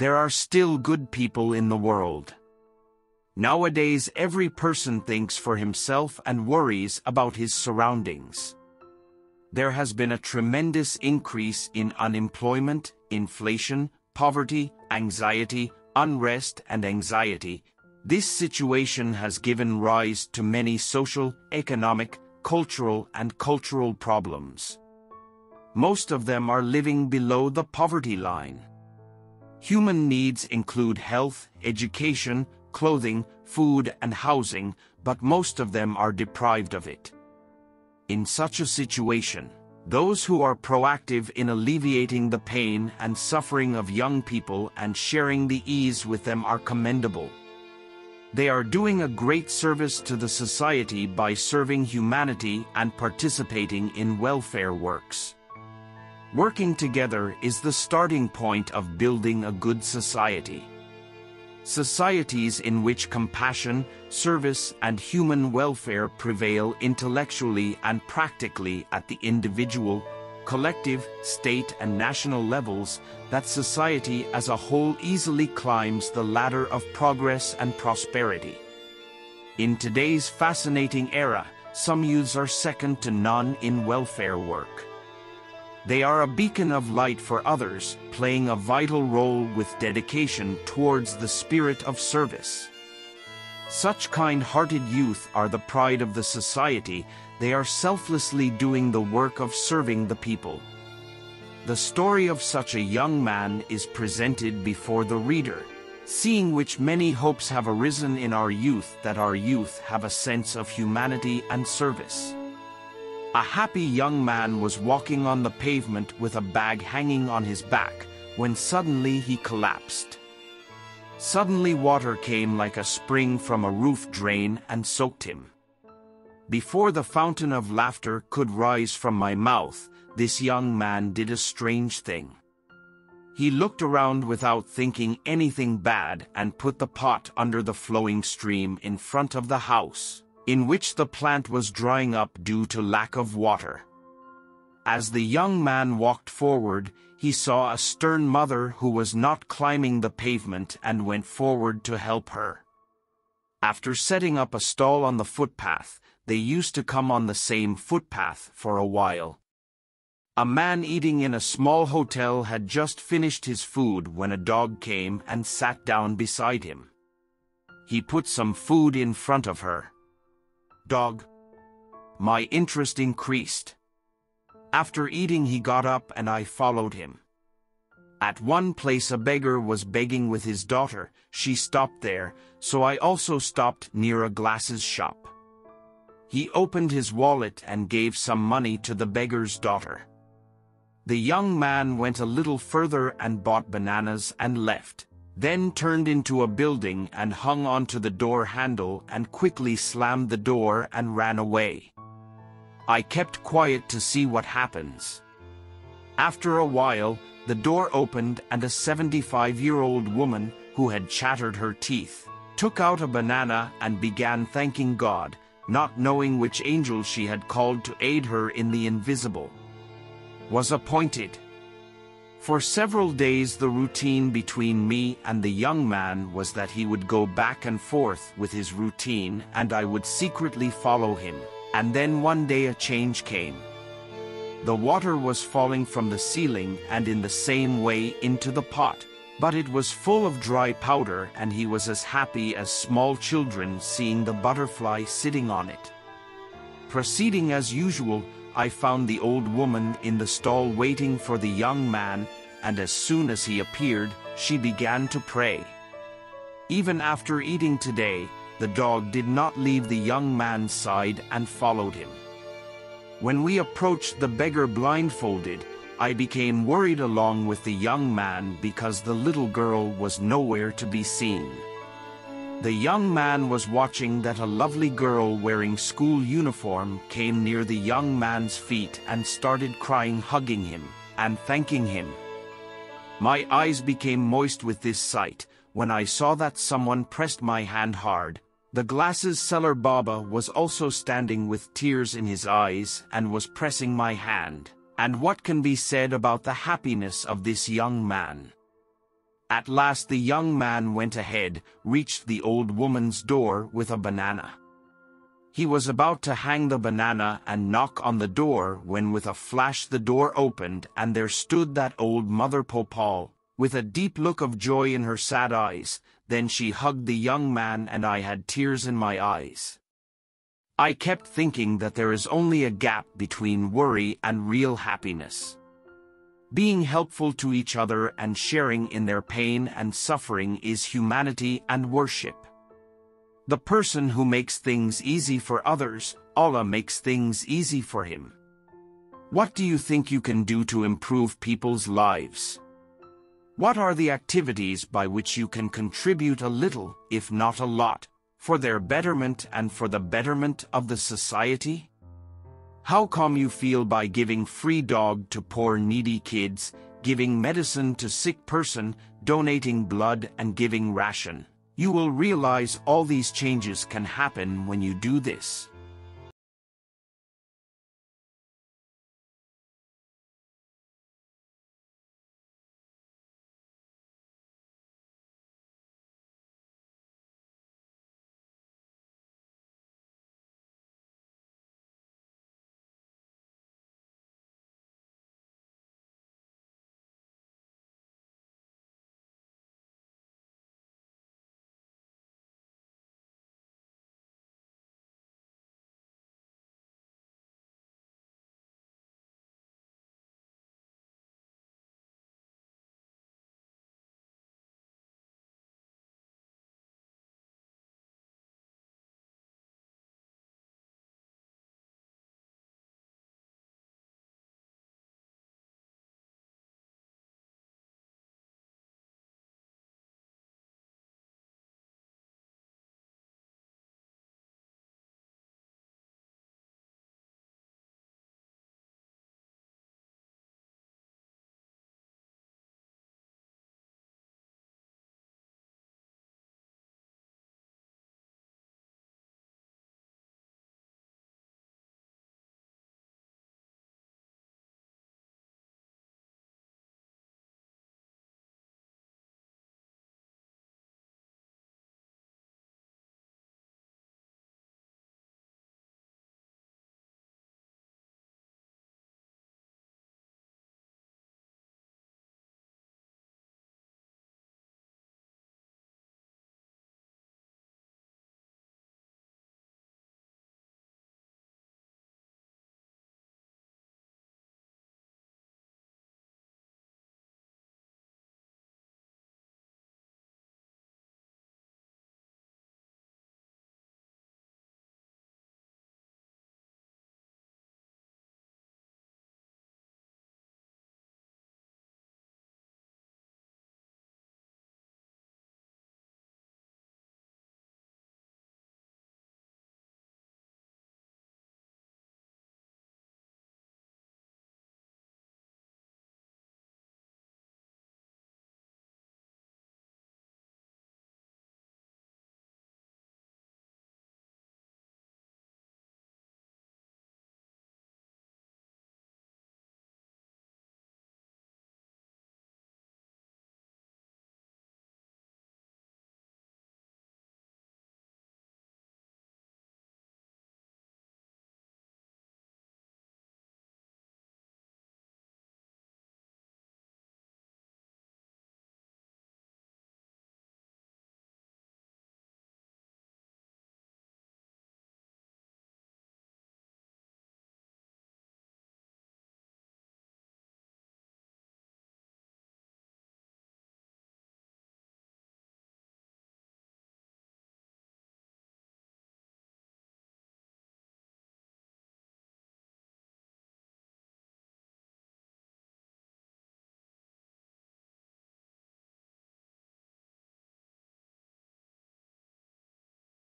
There are still good people in the world. Nowadays every person thinks for himself and worries about his surroundings. There has been a tremendous increase in unemployment, inflation, poverty, anxiety, unrest and anxiety. This situation has given rise to many social, economic, cultural and cultural problems. Most of them are living below the poverty line. Human needs include health, education, clothing, food and housing, but most of them are deprived of it. In such a situation, those who are proactive in alleviating the pain and suffering of young people and sharing the ease with them are commendable. They are doing a great service to the society by serving humanity and participating in welfare works. Working together is the starting point of building a good society. Societies in which compassion, service and human welfare prevail intellectually and practically at the individual, collective, state and national levels, that society as a whole easily climbs the ladder of progress and prosperity. In today's fascinating era, some youths are second to none in welfare work. They are a beacon of light for others, playing a vital role with dedication towards the spirit of service. Such kind-hearted youth are the pride of the society, they are selflessly doing the work of serving the people. The story of such a young man is presented before the reader, seeing which many hopes have arisen in our youth that our youth have a sense of humanity and service. A happy young man was walking on the pavement with a bag hanging on his back, when suddenly he collapsed. Suddenly water came like a spring from a roof drain and soaked him. Before the fountain of laughter could rise from my mouth, this young man did a strange thing. He looked around without thinking anything bad and put the pot under the flowing stream in front of the house in which the plant was drying up due to lack of water. As the young man walked forward, he saw a stern mother who was not climbing the pavement and went forward to help her. After setting up a stall on the footpath, they used to come on the same footpath for a while. A man eating in a small hotel had just finished his food when a dog came and sat down beside him. He put some food in front of her dog. My interest increased. After eating he got up and I followed him. At one place a beggar was begging with his daughter, she stopped there, so I also stopped near a glasses shop. He opened his wallet and gave some money to the beggar's daughter. The young man went a little further and bought bananas and left then turned into a building and hung onto the door handle and quickly slammed the door and ran away. I kept quiet to see what happens. After a while, the door opened and a 75-year-old woman, who had chattered her teeth, took out a banana and began thanking God, not knowing which angel she had called to aid her in the invisible. Was appointed. For several days the routine between me and the young man was that he would go back and forth with his routine and I would secretly follow him. And then one day a change came. The water was falling from the ceiling and in the same way into the pot, but it was full of dry powder and he was as happy as small children seeing the butterfly sitting on it. Proceeding as usual, I found the old woman in the stall waiting for the young man, and as soon as he appeared, she began to pray. Even after eating today, the dog did not leave the young man's side and followed him. When we approached the beggar blindfolded, I became worried along with the young man because the little girl was nowhere to be seen. The young man was watching that a lovely girl wearing school uniform came near the young man's feet and started crying hugging him and thanking him. My eyes became moist with this sight when I saw that someone pressed my hand hard. The glasses seller Baba was also standing with tears in his eyes and was pressing my hand. And what can be said about the happiness of this young man? At last the young man went ahead, reached the old woman's door with a banana. He was about to hang the banana and knock on the door when with a flash the door opened and there stood that old Mother Popal, with a deep look of joy in her sad eyes, then she hugged the young man and I had tears in my eyes. I kept thinking that there is only a gap between worry and real happiness. Being helpful to each other and sharing in their pain and suffering is humanity and worship. The person who makes things easy for others, Allah makes things easy for him. What do you think you can do to improve people's lives? What are the activities by which you can contribute a little, if not a lot, for their betterment and for the betterment of the society? How come you feel by giving free dog to poor needy kids, giving medicine to sick person, donating blood and giving ration? You will realize all these changes can happen when you do this.